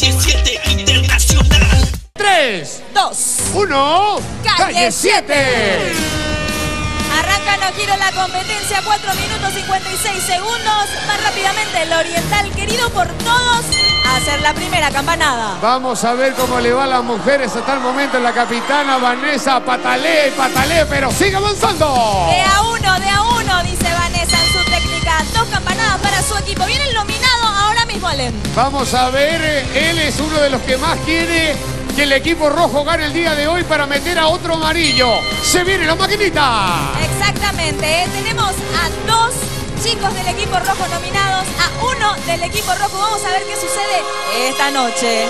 Calle 7 Internacional. 3, 2. 1, Calle calle 7. Arranca no giro la competencia, 4 minutos 56 segundos. Más rápidamente el Oriental, querido por todos, a hacer la primera campanada. Vamos a ver cómo le va a las mujeres hasta el momento. La capitana Vanessa patalé, patalé, pero sigue avanzando. De a uno, de a uno, dice Vanessa en su técnica. Dos campanadas para su equipo. Viene el nominado ahora Vamos a ver, él es uno de los que más quiere que el equipo rojo gane el día de hoy para meter a otro amarillo. Se viene la maquinita. Exactamente, ¿eh? tenemos a dos chicos del equipo rojo nominados, a uno del equipo rojo. Vamos a ver qué sucede esta noche.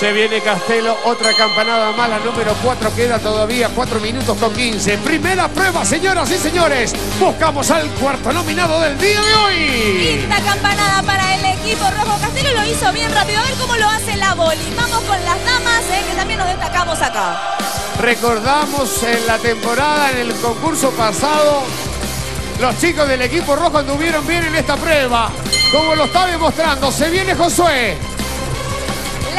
Se viene Castelo, otra campanada más, la número 4 queda todavía 4 minutos con 15. Primera prueba, señoras y señores. Buscamos al cuarto nominado del día de hoy. Quinta campanada para el equipo rojo. Castelo lo hizo bien rápido. A ver cómo lo hace la boli. Vamos con las damas, ¿eh? que también nos destacamos acá. Recordamos en la temporada, en el concurso pasado, los chicos del equipo rojo anduvieron bien en esta prueba. Como lo está demostrando, se viene Josué.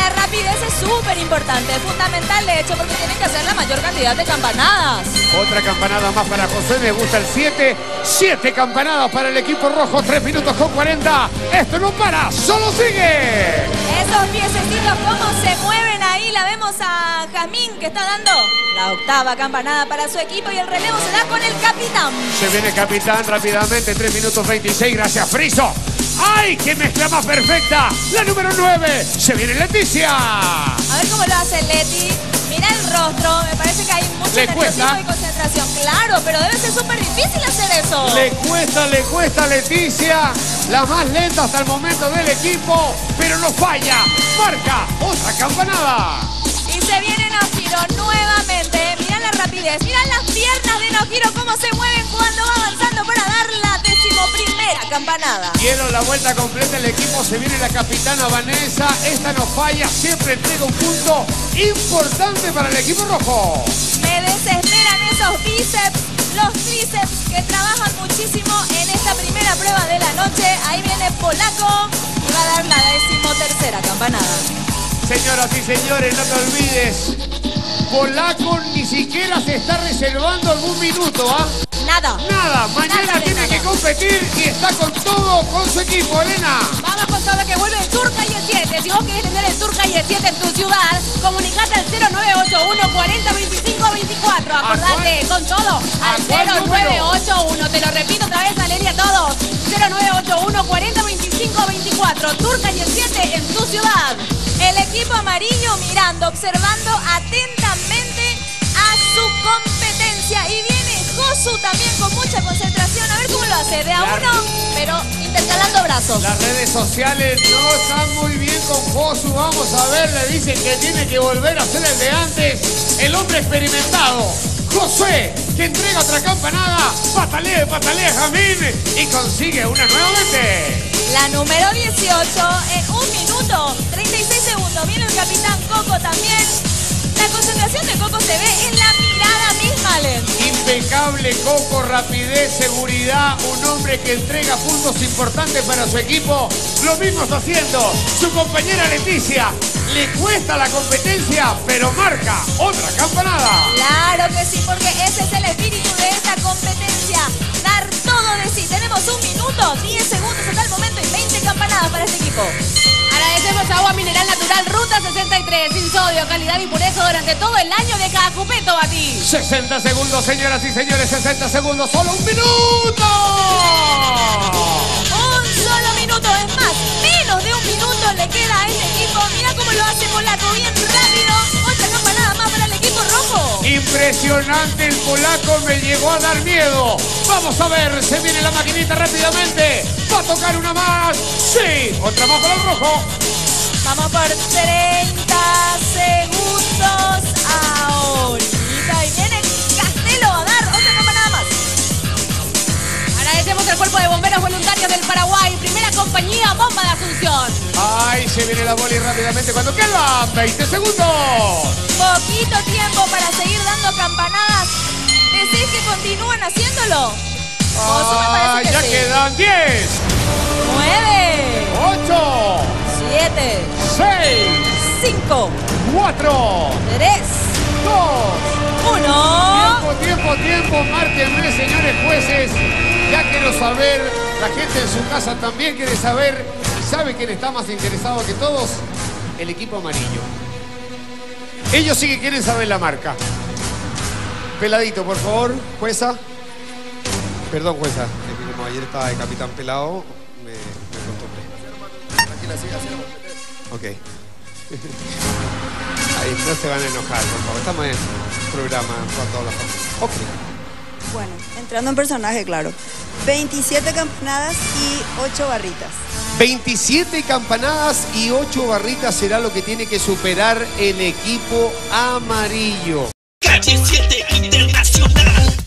La rapidez es súper importante, fundamental de hecho, porque tienen que hacer la mayor cantidad de campanadas. Otra campanada más para José, me gusta el 7. 7 campanadas para el equipo rojo, 3 minutos con 40. Esto no para, solo sigue. Esos piececitos, cómo se mueven ahí. La vemos a Jazmín que está dando la octava campanada para su equipo y el relevo se da con el capitán. Se viene capitán rápidamente, 3 minutos 26, gracias Friso. ¡Ay, qué mezcla más perfecta! La número 9, se viene Leticia. A ver cómo lo hace Leti. Mira el rostro, me parece que hay mucho ¿Le nerviosismo y concentración. Claro, pero debe ser súper difícil hacer eso. Le cuesta, le cuesta a Leticia, la más lenta hasta el momento del equipo, pero no falla. Marca otra campanada. Y se viene Nojiro nuevamente. Mirá la rapidez, mirá las piernas de Nojiro cómo se mueven cuando va avanzando para dar decimoprimera campanada. Dieron la vuelta completa el equipo, se viene la capitana Vanessa, esta no falla, siempre entrega un punto importante para el equipo rojo. Me desesperan esos bíceps, los tríceps que trabajan muchísimo en esta primera prueba de la noche. Ahí viene Polaco y va a dar la decimotercera campanada. Señoras y señores, no te olvides, Polaco ni siquiera se está reservando algún minuto, ¿ah? Nada. Nada, mañana Nada tiene que competir y está con todo con su equipo, Elena. Vamos con todo que vuelve el Tour Calle 7. Si vos querés tener el Tour Calle 7 en tu ciudad, comunicate al 0981 40 25 24. Acordate, con todo, ¿A al cuál número? 0981. Te lo repito otra vez, Valeria, todos. 0981 40 25 24. Tour Calle 7 en tu ciudad. El equipo amarillo mirando, observando atentamente a su competencia. Y viene Josu también con mucha concentración. A ver cómo lo hace. De a uno, pero intercalando brazos. Las redes sociales no están muy bien con Josu. Vamos a ver, le dicen que tiene que volver a ser el de antes. El hombre experimentado. Josué, que entrega otra campanada. Patalea, patalea, Jamín. Y consigue una nuevamente. La número 18 en un minuto, 36 segundos. Viene el capitán Coco también. La concentración de Coco se ve en la. Impecable Coco, rapidez, seguridad, un hombre que entrega puntos importantes para su equipo. Lo mismo está haciendo su compañera Leticia. Le cuesta la competencia, pero marca otra campanada. Claro que sí, porque ese es el espíritu de esta competencia. Dar todo de sí. Tenemos un minuto, 10 segundos hasta el momento y 20 campanadas para este equipo. Agua Mineral Natural Ruta 63, sin sodio, calidad y pureza durante todo el año de cada cupeto a ti. 60 segundos, señoras y señores, 60 segundos, solo un minuto. Un solo minuto, es más, menos de un minuto le queda a este equipo. Mira cómo lo hace Polaco, bien rápido. Otra campanada más para el equipo rojo. Impresionante el polaco, me llegó a dar miedo. Vamos a ver, se viene la maquinita rápidamente. Va a tocar una más. Sí, otra más para el rojo. Vamos por 30 segundos ahorita. Y viene Castelo a dar otra campanada más. Agradecemos al Cuerpo de Bomberos Voluntarios del Paraguay, primera compañía Bomba de Asunción. Ay, se viene la boli rápidamente cuando quedan 20 segundos. Poquito tiempo para seguir dando campanadas. ¿Decís que continúan haciéndolo? Me parece que ya sí. quedan 10, ¡Nueve! 8, 7, 6, 5, 4, 3, 2, 1. Tiempo, tiempo, tiempo, márquenme, señores jueces. Ya quiero saber, la gente en su casa también quiere saber, y sabe quién está más interesado que todos, el equipo amarillo. Ellos sí que quieren saber la marca. Peladito, por favor, jueza. Perdón, jueza. Como ayer estaba de capitán pelado, Ok. Ahí no se van a enojar, por favor. Estamos en programa para toda la familia. Ok. Bueno, entrando en personaje, claro. 27 campanadas y 8 barritas. 27 campanadas y 8 barritas será lo que tiene que superar el equipo amarillo. Calle 7 Internacional.